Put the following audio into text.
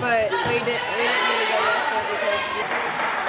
But we didn't, we didn't really go that far because...